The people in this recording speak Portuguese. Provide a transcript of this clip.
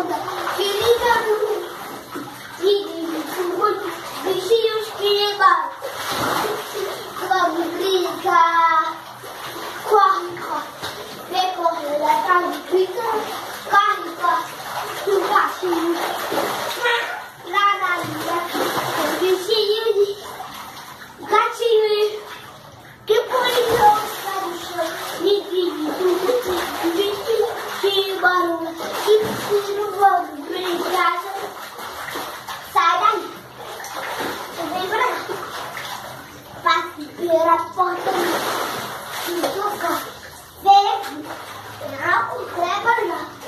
Thank you. tiro voando, brincadeira. Sai daí. Vem pra cá. Passe a porta do carro. Vem aqui. Não, não é pra